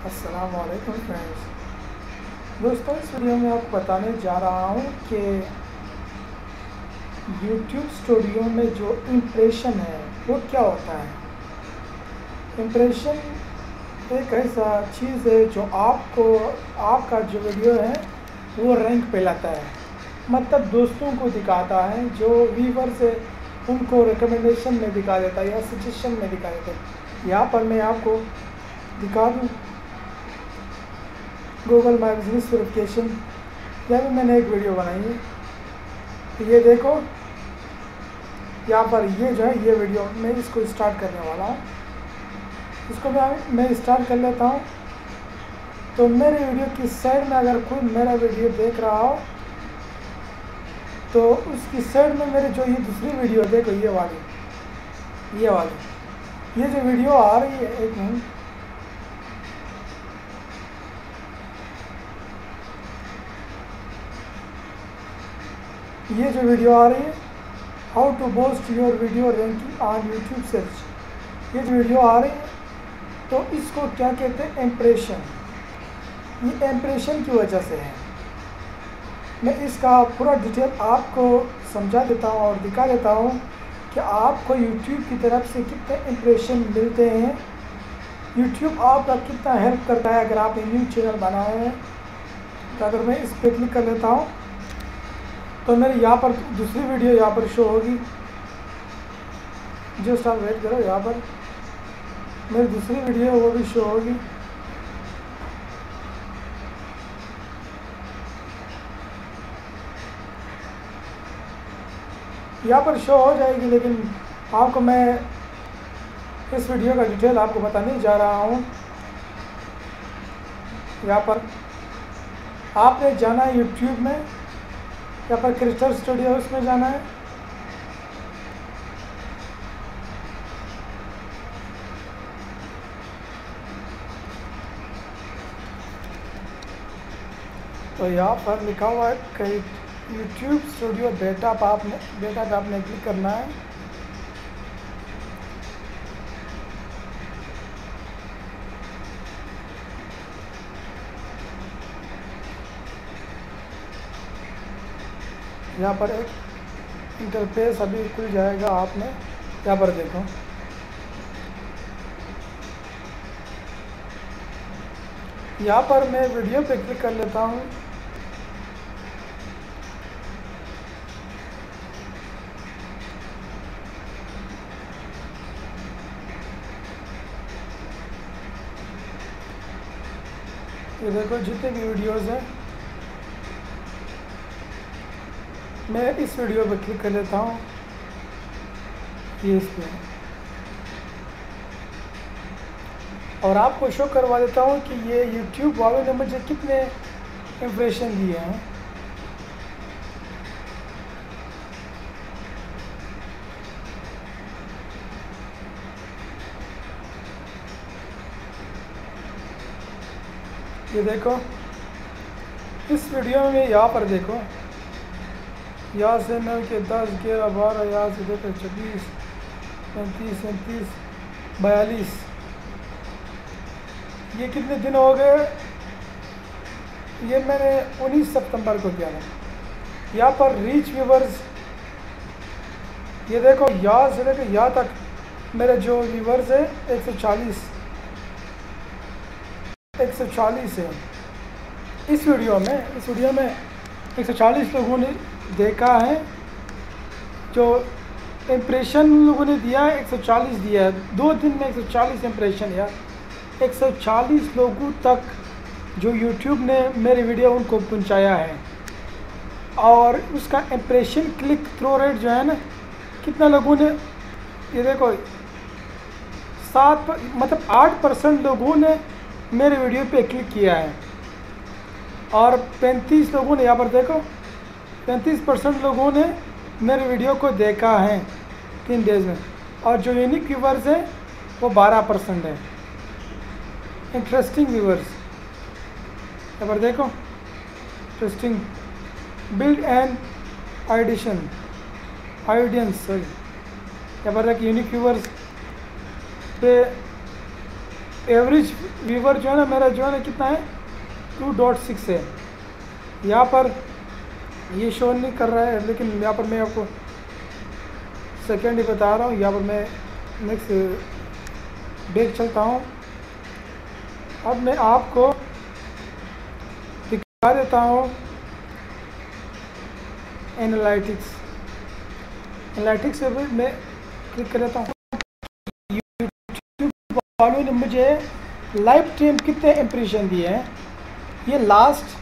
अस्सलाम वालेकुम फ्रेंड्स दोस्तों, इस वीडियो में आपको बताने जा रहा हूँ कि YouTube स्टूडियो में जो इम्प्रेशन है, वो क्या होता है? इम्प्रेशन एक ऐसा चीज़ है जो आपको, आपका जो वीडियो है, वो रैंक पे लाता है। मतलब दोस्तों को दिखाता है, जो व्यूवर्स से उनको रिकमेंडेशन में दिखा देता है या सजेशन में दिखा देता है। यहाँ पर मैं आपको दिखा दूँ। गूगल माई बिज़नेस वेरिफिकेशन मैंने एक वीडियो बनाई है। तो ये देखो। यहाँ पर ये जो है, ये वीडियो मैं इसको स्टार्ट करने वाला हूँ। इसको मैं मैं स्टार्ट कर लेता हूँ। तो मेरे वीडियो की साइड में अगर कोई मेरा वीडियो देख रहा हो तो उसकी साइड में मेरे जो ये दूसरी वीडियो, देखो ये वाली। ये वाली। ये जो वीडियो आ रही है, एक मिनट। ये जो वीडियो आ रही है how to boost your video ranking on YouTube search ये जो वीडियो आ रही है तो इसको क्या कहते हैं इम्प्रेशन ये इम्प्रेशन की वजह से है। मैं इसका पूरा डिटेल आपको समझा देता हूँ और दिखा देता हूँ कि आपको यूट्यूब की तरफ़ से कितने इम्प्रेशन मिलते हैं। यूट्यूब आपका कितना हेल्प करता है अगर आप न्यू चैनल बनाए हैं। तो अगर मैं इस पर क्लिक कर लेता हूँ तो मेरी यहाँ पर दूसरी वीडियो यहाँ पर शो होगी। जस्ट आप वेट करो, यहाँ पर मेरी दूसरी वीडियो वो भी शो होगी। यहाँ पर शो हो जाएगी, लेकिन आपको मैं इस वीडियो का डिटेल आपको बताने जा रहा हूँ। यहाँ पर आपने जाना है यूट्यूब में। यहाँ पर क्रिस्टल स्टूडियो उसमें जाना है? तो यहाँ पर लिखा हुआ है कई यूट्यूब स्टूडियो डेटा पर आपने डेटा पर आपने क्लिक करना है। यहाँ पर एक इंटरफेस अभी खुल जाएगा आपने, यहाँ पर देखो। यहाँ पर मैं वीडियो पे क्लिक कर लेता हूँ। ये देखो जितने भी वीडियोज़ हैं। मैं इस वीडियो पर क्लिक कर लेता हूँ। ये इस पर और आपको शो करवा देता हूँ कि ये यूट्यूब वालों ने मुझे कितने इम्प्रेशन दिए हैं। ये देखो, इस वीडियो में यहाँ पर देखो। यहाँ से मैं के दस, ग्यारह, बारह यहाँ से देखो छब्बीस, पैंतीस, सैंतीस, बयालीस। ये कितने दिन हो गए? ये मैंने उन्नीस सितंबर को किया था। यहाँ पर रीच व्यूवर्स ये देखो यहाँ से देखो यहाँ तक मेरे जो व्यूवर्स है, एक सौ चालीस। एक सौ चालीस है। इस वीडियो में, इस वीडियो में एक सौ चालीस लोगों ने देखा है, जो इम्प्रेशन लोगों ने दिया है, एक सौ चालीस दिया है। दो दिन में एक सौ चालीस इम्प्रेशन या एक सौ चालीस लोगों तक जो यूट्यूब ने मेरे वीडियो उनको पहुँचाया है। और उसका इम्प्रेशन क्लिक थ्रो रेट जो है ना, कितना लोगों ने, ये देखो, सात मतलब आठ परसेंट लोगों ने मेरे वीडियो पे क्लिक किया है। और 35 लोगों ने यहाँ पर देखो 35 परसेंट लोगों ने मेरे वीडियो को देखा है तीन डेज़ में। और जो यूनिक व्यूवर्स हैं, वो 12 परसेंट है। इंटरेस्टिंग व्यूवर्स पर देखो। Interesting build and audition audience sorry यहाँ पर यूनिक व्यूवर्स पे एवरेज व्यूवर जो है ना, मेरा जो है ना कितना है? टू डॉट सिक्स है। यहाँ पर ये शो नहीं कर रहा है, लेकिन यहाँ पर मैं आपको सेकेंड ही बता रहा हूँ, यहाँ पर मैं नेक्स्ट बैग चलता हूँ। अब मैं आपको दिखा देता हूँ एनालिटिक्स एनालिटिक्स से मैं क्लिक कर देता हूँ। यूट्यूब वालों ने मुझे लाइव स्ट्रीम कितने इम्प्रेशन दिए हैं? ये लास्ट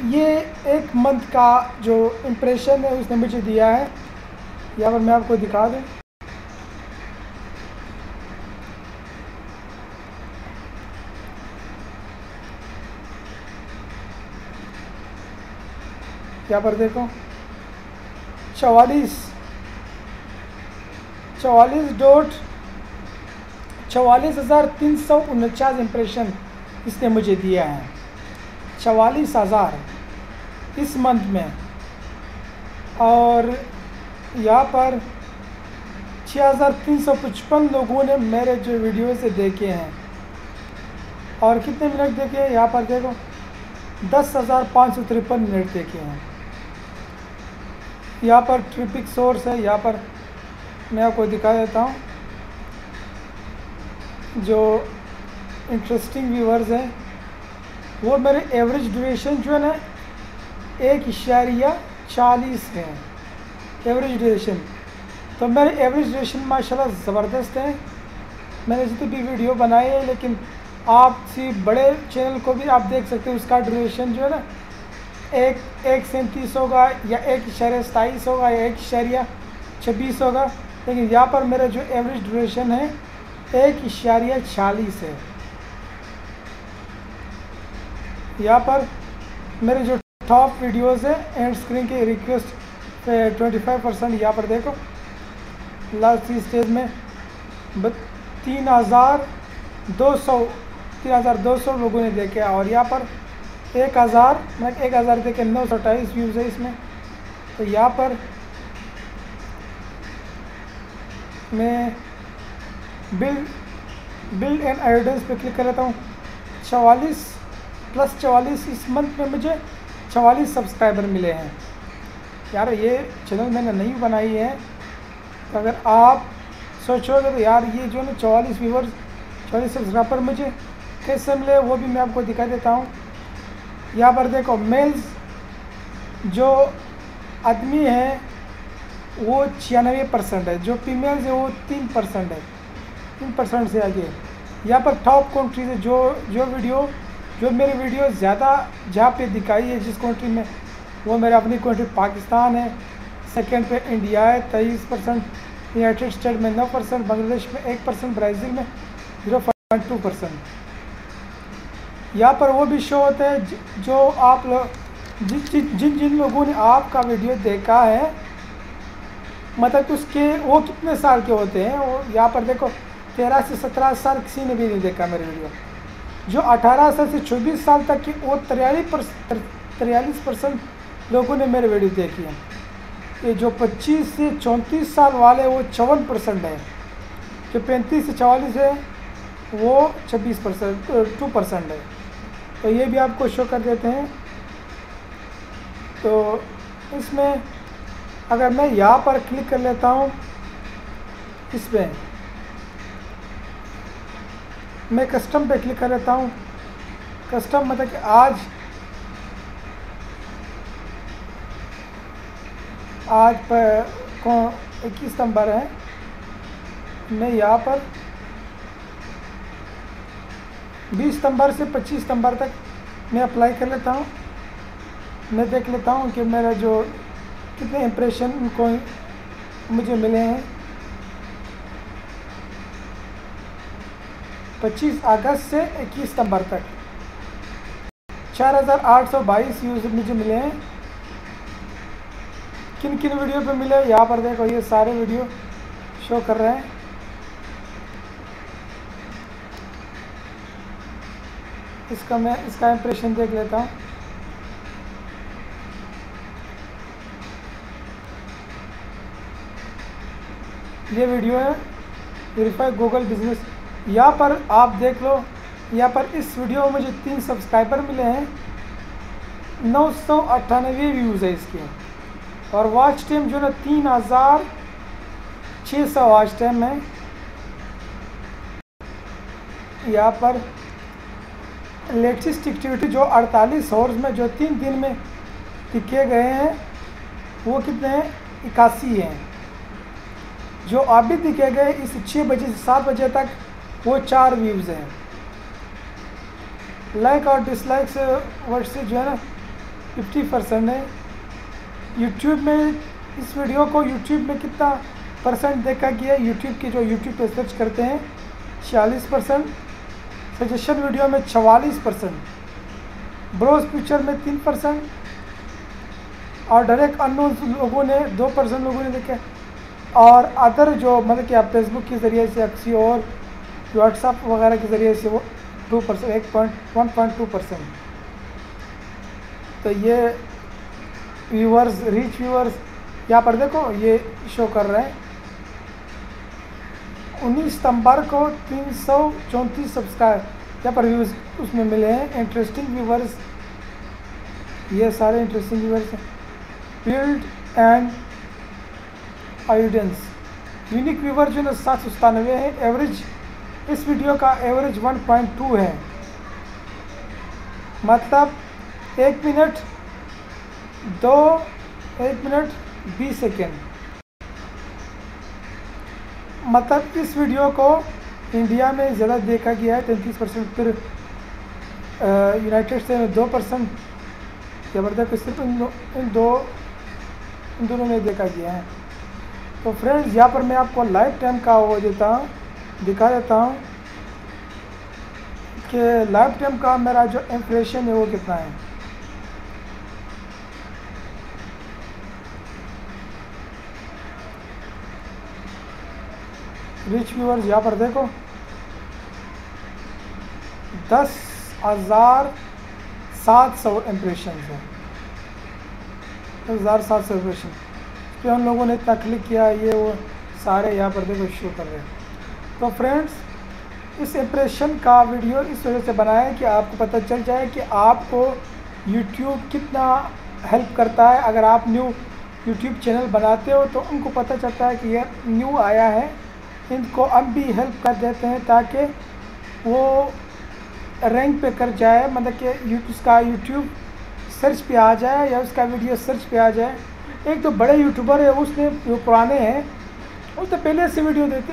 ये एक मंथ का जो इम्प्रेशन है, उसने मुझे दिया है। यहाँ पर मैं आपको दिखा दूँ। यहाँ पर देखो। चवालीस। चवालीस डॉट चवालीस हज़ार तीन सौ उनचास इम्प्रेशन इसने मुझे दिया है। चवालीस हज़ार इस मंथ में। और यहाँ पर छः हज़ार तीन सौ पचपन लोगों ने मेरे जो वीडियो से देखे हैं। और कितने मिनट देखे हैं? यहाँ पर देखो, दस हज़ार पाँच सौ तिरपन मिनट देखे हैं। यहाँ पर ट्रिपिक सोर्स है, यहाँ पर मैं आपको दिखा देता हूँ। जो इंटरेस्टिंग व्यूवर्स हैं वो मेरे एवरेज ड्यूरेशन जो है ना, एक इशारिया चालीस है। एवरेज ड्यूरेशन तो मेरे एवरेज ड्यूरेशन माशाल्लाह ज़बरदस्त है। मैंने जितनी भी वीडियो बनाई है, लेकिन आप सी बड़े चैनल को भी आप देख सकते हो, उसका ड्यूरेशन जो है ना, एक एक सैंतीस होगा या एक इशारे सताईस होगा या एक इशारिया छब्बीस होगा। लेकिन यहाँ पर मेरा जो एवरेज ड्यूरेशन है, एक इशारिया छियालीस है। यहाँ पर मेरे जो टॉप वीडियोस है एंड स्क्रीन की रिक्वेस्ट ट्वेंटी फाइव परसेंट यहाँ पर देखो। लास्ट स्टेज में तीन हज़ार दो सौ, तीन हज़ार दो सौ लोगों ने देखे और यहाँ पर एक हज़ार, मैं एक हज़ार देखे, नौ सौ अट्ठाईस व्यूज़ है इसमें। तो यहाँ पर मैं बिल बिल एंड एविडेंस पे क्लिक कर लेता हूँ। चवालीस प्लस चवालीस इस मंथ में मुझे चवालीस सब्सक्राइबर मिले हैं। यार, ये चैनल मैंने नहीं बनाई है। तो अगर आप सोचोगे तो यार ये जो ना चवालीस व्यूवर्स चवालीस सब्सक्राइबर मुझे कैसे मिले, वो भी मैं आपको दिखा देता हूँ। यहाँ पर देखो मेल्स जो आदमी है, वो छियानवे परसेंट है। जो फीमेल्स है, वो तीन परसेंट है। तीन परसेंट से आगे। यहाँ पर टॉप कंट्रीज़ है, जो जो वीडियो जो मेरी वीडियो ज़्यादा जहाँ पे दिखाई है जिस कंट्री में, वो मेरा अपनी कंट्री पाकिस्तान है। सेकेंड पे इंडिया है, तेईस परसेंट यूनाइटेड स्टेट में, नौ परसेंट बांग्लादेश में, एक परसेंट ब्राज़ील में ज़ीरो पॉइंट टू परसेंट यहाँ पर वो भी शो होते हैं जो आप लोग जिन जिन जिन लोगों ने आपका वीडियो देखा है मतलब कि उसके, वो कितने साल के होते हैं, वो यहाँ पर देखो, तेरह से सत्रह साल किसी ने भी नहीं देखा मेरे वीडियो जो अठारह साल से चौबीस साल तक की वो तिरयालीस तिरयालीस परसेंट लोगों ने मेरे वीडियो देखी है। ये जो पच्चीस से चौंतीस साल वाले वो चौवन परसेंट है। जो पैंतीस से चवालीस है, वो छब्बीस परसेंट टू परसेंट है। तो ये भी आपको शो कर देते हैं। तो इसमें अगर मैं यहाँ पर क्लिक कर लेता हूँ, इस पर मैं कस्टम पे क्लिक कर लेता हूँ। कस्टम मतलब कि आज आज पर कौन, इक्कीस नंबर है। मैं यहाँ पर 20 सितंबर से 25 सितंबर तक मैं अप्लाई कर लेता हूँ। मैं देख लेता हूँ कि मेरा जो कितने इम्प्रेशन उनको मुझे मिले हैं। 25 अगस्त से 21 सितंबर तक। 4822 यूज़ मुझे मिले हैं। किन किन वीडियो पे मिले यहाँ पर देखो, ये सारे वीडियो शो कर रहे हैं। इसका मैं, इसका इम्प्रेशन देख लेता हूँ। ये वीडियो है वेरीफाई गूगल बिज़नेस यहाँ पर आप देख लो, यहाँ पर इस वीडियो में मुझे तीन सब्सक्राइबर मिले हैं। नौ सौ अट्ठानवे व्यूज़ है इसके। और वॉच टाइम जो है तीन हज़ार छः सौ वॉच टाइम है। यहाँ पर लेटेस्ट एक्टिविटी जो 48 आवर्स में जो तीन दिन में टिके गए हैं, वो कितने हैं? इक्यासी हैं। जो अभी दिखे गए इस छः बजे से सात बजे तक वो चार व्यूज़ हैं। लाइक और डिसलाइक्स वर्ड जो है ना फिफ्टी परसेंट है। यूट्यूब में इस वीडियो को यूट्यूब में कितना परसेंट देखा गया है? यूट्यूब की जो यूट्यूब पे सर्च करते हैं, छियालीस परसेंट सजेशन वीडियो में चवालीस परसेंट ब्रोज पिक्चर में तीन परसेंट और डायरेक्ट अननोन लोगों ने, दो परसेंट लोगों ने देखा और अदर जो मतलब कि आप फेसबुक के ज़रिए से किसी और व्हाट्सअप वगैरह के ज़रिए से वो टू परसेंट एक point one point two percent तो ये व्यूवर्स रीच व्यूवर्स यहाँ पर देखो, ये शो कर रहे हैं। उन्नीस सितंबर को तीन सौ चौंतीस सब्सक्राइब यहाँ पर व्यूज़ उसमें मिले हैं। इंटरेस्टिंग व्यूवर्स ये सारे इंटरेस्टिंग व्यूवर्स हैं। Field and audience unique viewer जो है सात सौ सतानवे है। एवरेज इस वीडियो का एवरेज 1.2 है। मतलब एक मिनट, दो, एक मिनट, बीस सेकेंड। मतलब इस वीडियो को इंडिया में ज़्यादा देखा गया है, तैंतीस परसेंट, फिर यूनाइटेड स्टेट में दो परसेंट, ज़बरदस्त सिर्फ़ इन दो इन दो, इन दोनों में देखा गया है। तो फ्रेंड्स, यहाँ पर मैं आपको लाइफ टाइम का वो देता हूँ। दिखा देता हूँ कि लाइफ टाइम का मेरा जो इम्प्रेशन है वो कितना है? रिच व्यूअर्स यहाँ पर देखो। दस हज़ार सात सौ इम्प्रेशन है। दस हज़ार सात सौ इम्प्रेशन फिर हम लोगों ने इतना क्लिक किया, ये वो सारे यहाँ पर देखो शो कर रहे हैं। तो फ्रेंड्स इस इम्प्रेशन का वीडियो इस वजह से बनाया कि आपको पता चल जाए कि आपको यूट्यूब कितना हेल्प करता है। अगर आप न्यू यूट्यूब चैनल बनाते हो तो उनको पता चलता है कि यह न्यू आया है। इनको अब भी हेल्प कर देते हैं ताकि वो रैंक पे कर जाए। मतलब कि उसका यूट्यूब सर्च पे आ जाए या उसका वीडियो सर्च पे आ जाए। एक तो बड़े यूट्यूबर है, उसने, जो पुराने हैं उसने पहले से वीडियो देते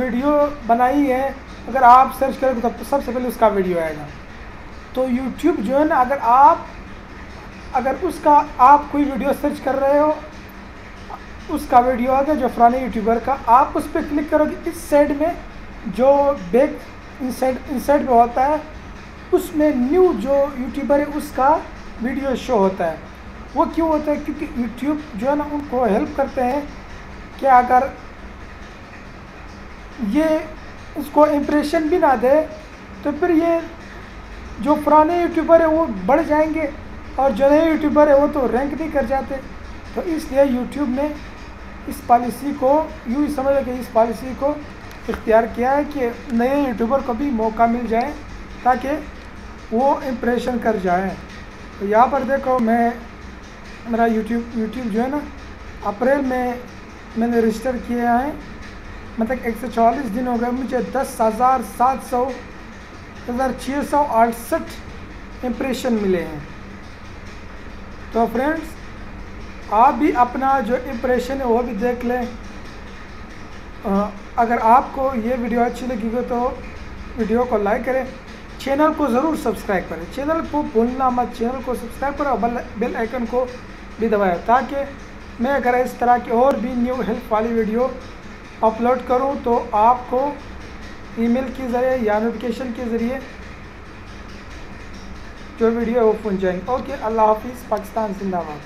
वीडियो बनाई है, अगर आप सर्च करें तो सबसे पहले उसका वीडियो आएगा। तो यूट्यूब जो है ना, अगर आप, अगर उसका आप कोई वीडियो सर्च कर रहे हो, उसका वीडियो आ गया जो पुराने यूट्यूबर का, आप उस पर क्लिक करोगे, इस साइड में जो बैक इन साइड इन होता है, उसमें न्यू जो यूट्यूबर है, उसका वीडियो शो होता है। वो क्यों होता है? क्योंकि यूट्यूब जो है ना, उनको हेल्प करते हैं कि अगर ये उसको इम्प्रेशन भी ना दे तो फिर ये जो पुराने यूट्यूबर है वो बढ़ जाएँगे और जो नए यूट्यूबर है वो तो रैंक नहीं कर जाते। तो इसलिए यूट्यूब ने इस पॉलिसी को, यूँ ही समझ कि इस पॉलिसी को इख्तियार किया है कि नए यूट्यूबर को भी मौका मिल जाए ताकि वो इम्प्रेशन कर जाए। तो यहाँ पर देखो मैं, मेरा यूट्यूब यूट्यूब जो है ना, अप्रैल में मैंने रजिस्टर किया है। मतलब एक सौ चालीस दिन हो गए, मुझे दस हज़ार सात सौ हज़ार छः सौ अड़सठ इम्प्रेशन मिले हैं। तो फ्रेंड्स आप भी अपना जो इम्प्रेशन है वो भी देख लें। अगर आपको ये वीडियो अच्छी लगी हो तो वीडियो को लाइक करें। चैनल को ज़रूर सब्सक्राइब करें। चैनल को भूलना मत। चैनल को सब्सक्राइब करें और बेल आइकन को भी दबाएँ ताकि मैं अगर इस तरह की और भी न्यू हेल्प वाली वीडियो अपलोड करूँ तो आपको ईमेल के ज़रिए या नोटिफिकेशन के ज़रिए जो वीडियो है वो पहुँच जाएँगे। ओके, अल्लाह हाफिज़, पाकिस्तान, जिंदाबाद।